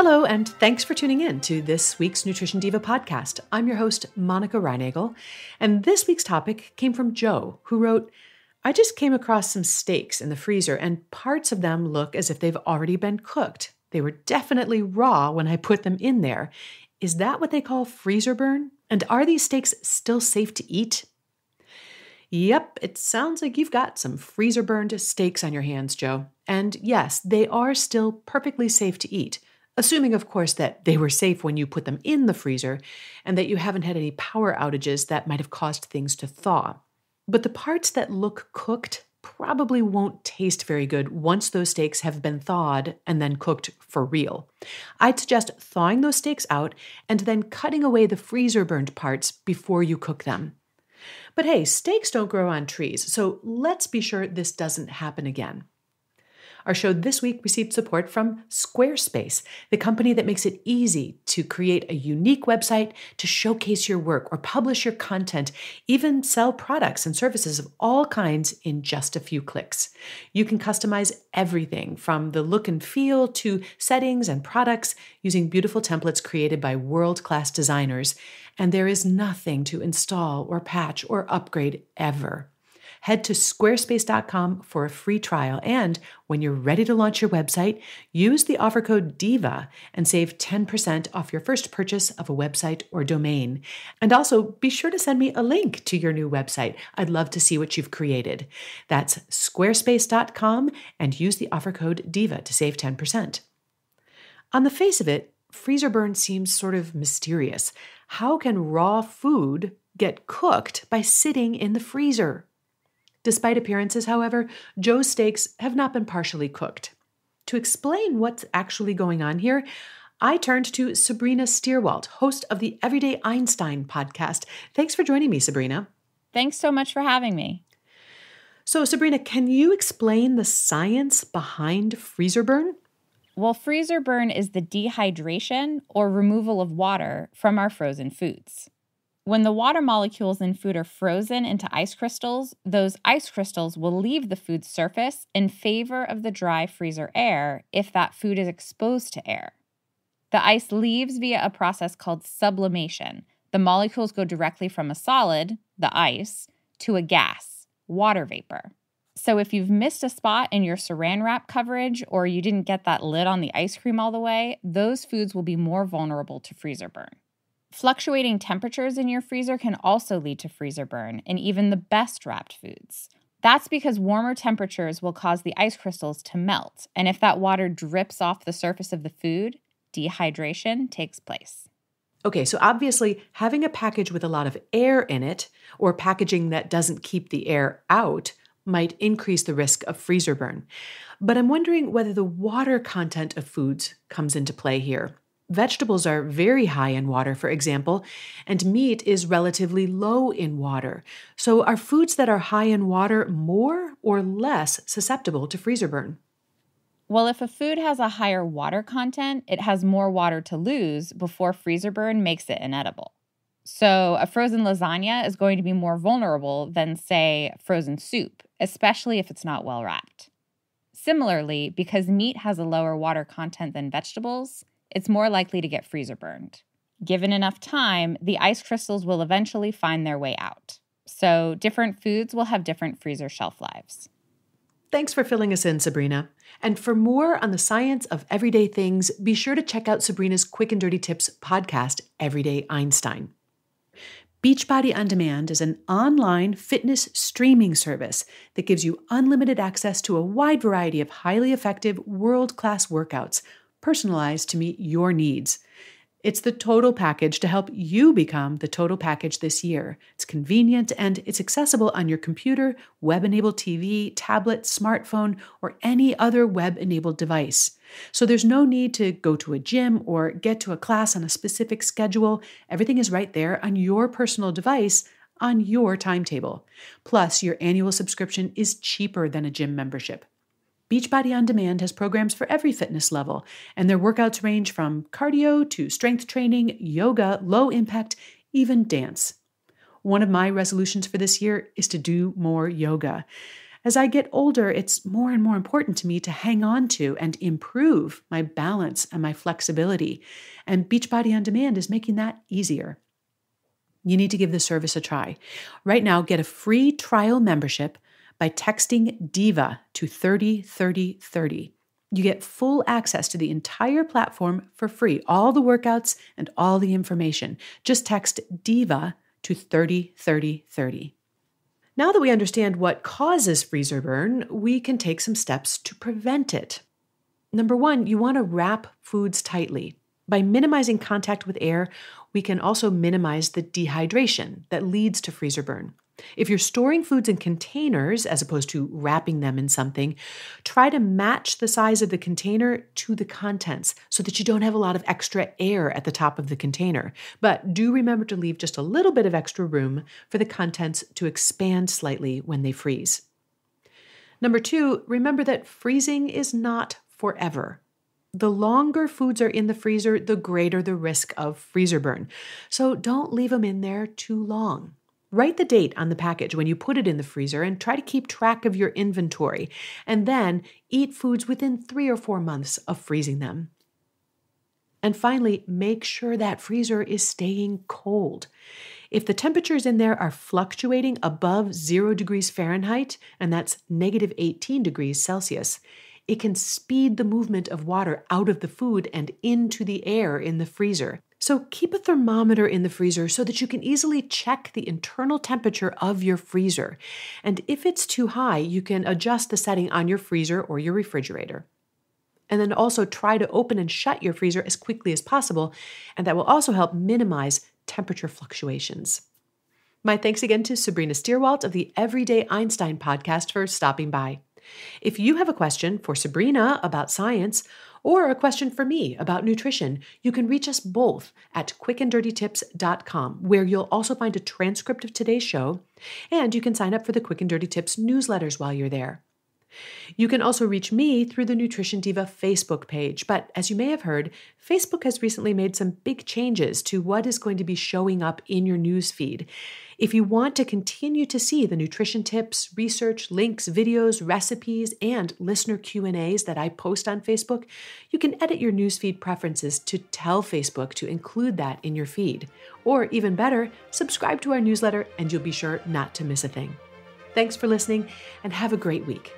Hello, and thanks for tuning in to this week's Nutrition Diva podcast. I'm your host, Monica Reinagel, and this week's topic came from Joe, who wrote, I just came across some steaks in the freezer, and parts of them look as if they've already been cooked. They were definitely raw when I put them in there. Is that what they call freezer burn? And are these steaks still safe to eat? Yep, it sounds like you've got some freezer burned steaks on your hands, Joe. And yes, they are still perfectly safe to eat, assuming, of course, that they were safe when you put them in the freezer and that you haven't had any power outages that might have caused things to thaw. But the parts that look cooked probably won't taste very good once those steaks have been thawed and then cooked for real. I'd suggest thawing those steaks out and then cutting away the freezer burned parts before you cook them. But hey, steaks don't grow on trees, so let's be sure this doesn't happen again. Our show this week received support from Squarespace, the company that makes it easy to create a unique website to showcase your work or publish your content, even sell products and services of all kinds in just a few clicks. You can customize everything from the look and feel to settings and products using beautiful templates created by world class designers. And there is nothing to install or patch or upgrade ever. Head to squarespace.com for a free trial. And when you're ready to launch your website, use the offer code DIVA and save 10% off your first purchase of a website or domain. And also be sure to send me a link to your new website. I'd love to see what you've created. That's squarespace.com and use the offer code DIVA to save 10%. On the face of it, freezer burn seems sort of mysterious. How can raw food get cooked by sitting in the freezer? Despite appearances, however, Joe's steaks have not been partially cooked. To explain what's actually going on here, I turned to Sabrina Stierwalt, host of the Everyday Einstein podcast. Thanks for joining me, Sabrina. Thanks so much for having me. So, Sabrina, can you explain the science behind freezer burn? Well, freezer burn is the dehydration or removal of water from our frozen foods. When the water molecules in food are frozen into ice crystals, those ice crystals will leave the food's surface in favor of the dry freezer air if that food is exposed to air. The ice leaves via a process called sublimation. The molecules go directly from a solid, the ice, to a gas, water vapor. So if you've missed a spot in your saran wrap coverage or you didn't get that lid on the ice cream all the way, those foods will be more vulnerable to freezer burn. Fluctuating temperatures in your freezer can also lead to freezer burn in even the best wrapped foods. That's because warmer temperatures will cause the ice crystals to melt, and if that water drips off the surface of the food, dehydration takes place. Okay, so obviously, having a package with a lot of air in it, or packaging that doesn't keep the air out, might increase the risk of freezer burn. But I'm wondering whether the water content of foods comes into play here. Vegetables are very high in water, for example, and meat is relatively low in water. So, are foods that are high in water more or less susceptible to freezer burn? Well, if a food has a higher water content, it has more water to lose before freezer burn makes it inedible. So, a frozen lasagna is going to be more vulnerable than, say, frozen soup, especially if it's not well wrapped. Similarly, because meat has a lower water content than vegetables, it's more likely to get freezer burned. Given enough time, the ice crystals will eventually find their way out. So, different foods will have different freezer shelf lives. Thanks for filling us in, Sabrina. And for more on the science of everyday things, be sure to check out Sabrina's Quick and Dirty Tips podcast, Everyday Einstein. Beachbody On Demand is an online fitness streaming service that gives you unlimited access to a wide variety of highly effective, world class workouts personalized to meet your needs. It's the total package to help you become the total package this year. It's convenient and it's accessible on your computer, web enabled TV, tablet, smartphone, or any other web enabled device. So there's no need to go to a gym or get to a class on a specific schedule. Everything is right there on your personal device on your timetable. Plus, your annual subscription is cheaper than a gym membership. Beachbody On Demand has programs for every fitness level, and their workouts range from cardio to strength training, yoga, low impact, even dance. One of my resolutions for this year is to do more yoga. As I get older, it's more and more important to me to hang on to and improve my balance and my flexibility. And Beachbody On Demand is making that easier. You need to give the service a try. Right now, get a free trial membership by texting DIVA to 303030. You get full access to the entire platform for free, all the workouts and all the information. Just text DIVA to 303030. Now that we understand what causes freezer burn, we can take some steps to prevent it. Number one, you want to wrap foods tightly. By minimizing contact with air, we can also minimize the dehydration that leads to freezer burn. If you're storing foods in containers as opposed to wrapping them in something, try to match the size of the container to the contents so that you don't have a lot of extra air at the top of the container. But do remember to leave just a little bit of extra room for the contents to expand slightly when they freeze. Number two, remember that freezing is not forever. The longer foods are in the freezer, the greater the risk of freezer burn. So don't leave them in there too long. Write the date on the package when you put it in the freezer and try to keep track of your inventory. And then eat foods within three or four months of freezing them. And finally, make sure that freezer is staying cold. If the temperatures in there are fluctuating above zero degrees Fahrenheit, and that's negative 18 degrees Celsius, it can speed the movement of water out of the food and into the air in the freezer. So keep a thermometer in the freezer so that you can easily check the internal temperature of your freezer. And if it's too high, you can adjust the setting on your freezer or your refrigerator. And then also try to open and shut your freezer as quickly as possible, and that will also help minimize temperature fluctuations. My thanks again to Sabrina Stierwalt of the Everyday Einstein podcast for stopping by. If you have a question for Sabrina about science, or a question for me about nutrition, you can reach us both at quickanddirtytips.com, where you'll also find a transcript of today's show, and you can sign up for the Quick and Dirty Tips newsletters while you're there. You can also reach me through the Nutrition Diva Facebook page, but as you may have heard, Facebook has recently made some big changes to what is going to be showing up in your news feed. If you want to continue to see the nutrition tips, research, links, videos, recipes, and listener Q&As that I post on Facebook, you can edit your newsfeed preferences to tell Facebook to include that in your feed. Or even better, subscribe to our newsletter and you'll be sure not to miss a thing. Thanks for listening and have a great week.